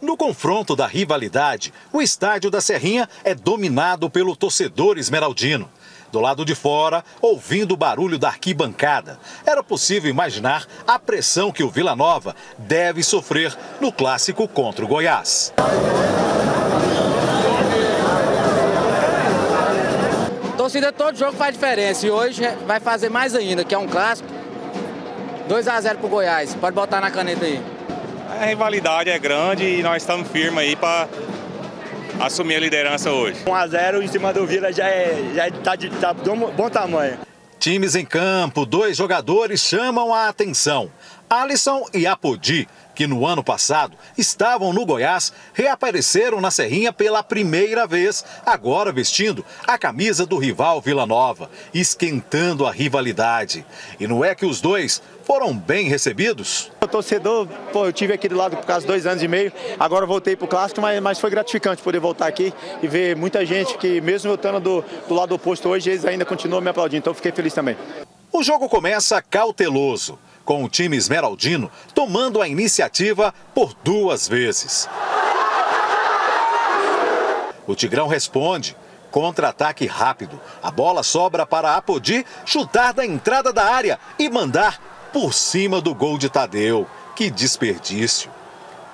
No confronto da rivalidade, o estádio da Serrinha é dominado pelo torcedor esmeraldino. Do lado de fora, ouvindo o barulho da arquibancada, era possível imaginar a pressão que o Vila Nova deve sofrer no clássico contra o Goiás. Torcida todo jogo faz diferença e hoje vai fazer mais ainda, que é um clássico. 2 a 0 pro Goiás. Pode botar na caneta aí. A rivalidade é grande e nós estamos firmes aí para assumir a liderança hoje. 1 a 0 em cima do Vila já é já tá de tá de um bom tamanho. Times em campo, dois jogadores chamam a atenção. Alisson e Apodi, que no ano passado estavam no Goiás, reapareceram na Serrinha pela primeira vez, agora vestindo a camisa do rival Vila Nova, esquentando a rivalidade. E não é que os dois foram bem recebidos? O torcedor, pô, eu tive aqui do lado por causa de dois anos e meio, agora voltei para o clássico, mas, mas foi gratificante poder voltar aqui e ver muita gente que, mesmo eu estando do, do lado oposto hoje, eles ainda continuam me aplaudindo, então fiquei feliz também. O jogo começa cauteloso, com o time esmeraldino tomando a iniciativa por duas vezes. O Tigrão responde. Contra-ataque rápido. A bola sobra para Apodi chutar da entrada da área e mandar por cima do gol de Tadeu. Que desperdício.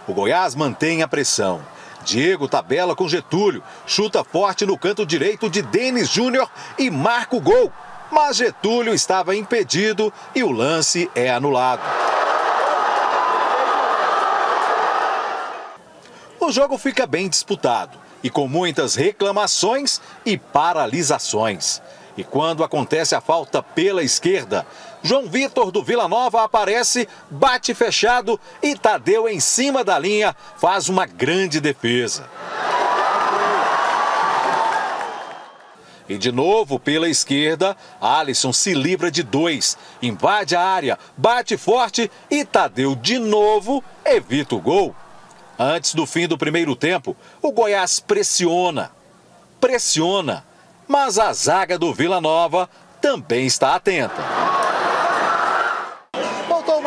O Goiás mantém a pressão. Diego tabela com Getúlio, chuta forte no canto direito de Denis Júnior e marca o gol. Mas Getúlio estava impedido e o lance é anulado. O jogo fica bem disputado e com muitas reclamações e paralisações. E quando acontece a falta pela esquerda, João Vitor do Vila Nova aparece, bate fechado e Tadeu em cima da linha faz uma grande defesa. E de novo, pela esquerda, Alisson se livra de dois, invade a área, bate forte e Tadeu de novo evita o gol. Antes do fim do primeiro tempo, o Goiás pressiona, pressiona, mas a zaga do Vila Nova também está atenta.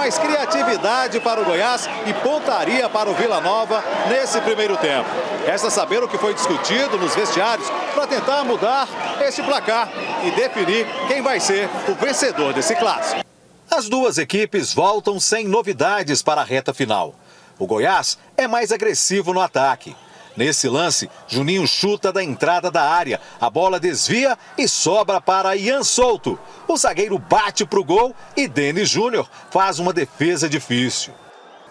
Mais criatividade para o Goiás e pontaria para o Vila Nova nesse primeiro tempo. Resta saber o que foi discutido nos vestiários para tentar mudar este placar e definir quem vai ser o vencedor desse clássico. As duas equipes voltam sem novidades para a reta final. O Goiás é mais agressivo no ataque. Nesse lance, Juninho chuta da entrada da área. A bola desvia e sobra para Ian Souto. O zagueiro bate para o gol e Denis Júnior faz uma defesa difícil.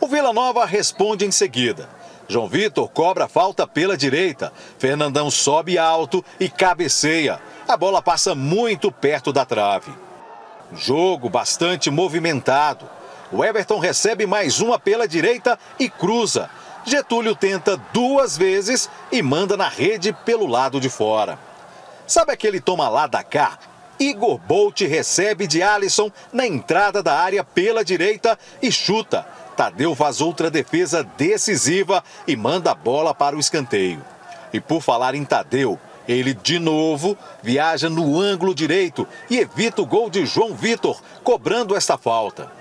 O Vila Nova responde em seguida. João Vitor cobra falta pela direita. Fernandão sobe alto e cabeceia. A bola passa muito perto da trave. Jogo bastante movimentado. O Everton recebe mais uma pela direita e cruza. Getúlio tenta duas vezes e manda na rede pelo lado de fora. Sabe aquele toma lá da cá? Igor Bolt recebe de Alisson na entrada da área pela direita e chuta. Tadeu faz outra defesa decisiva e manda a bola para o escanteio. E por falar em Tadeu, ele de novo viaja no ângulo direito e evita o gol de João Vitor, cobrando esta falta.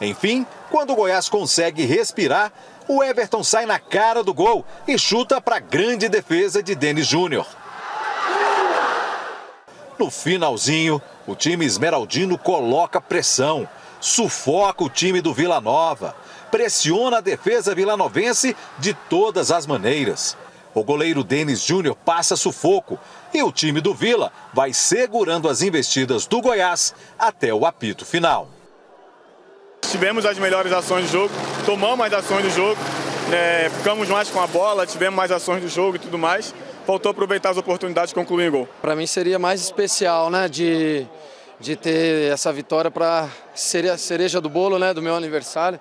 Enfim, quando o Goiás consegue respirar, o Everton sai na cara do gol e chuta para a grande defesa de Denis Júnior. No finalzinho, o time esmeraldino coloca pressão, sufoca o time do Vila Nova, pressiona a defesa vilanovense de todas as maneiras. O goleiro Denis Júnior passa sufoco e o time do Vila vai segurando as investidas do Goiás até o apito final. Tivemos as melhores ações do jogo, tomamos as ações do jogo, é, ficamos mais com a bola, tivemos mais ações do jogo e tudo mais. Faltou aproveitar as oportunidades de concluir o gol. Para mim seria mais especial, né, de, de ter essa vitória para ser a cereja do bolo, né, do meu aniversário.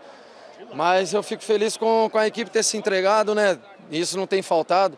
Mas eu fico feliz com, com a equipe ter se entregado, né? Isso não tem faltado.